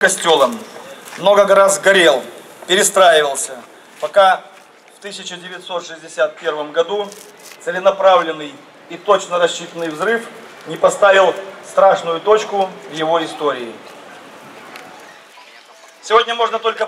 костелом. Много раз горел, перестраивался, пока в 1961 году целенаправленный и точно рассчитанный взрыв не поставил страшную точку в его истории. Сегодня можно только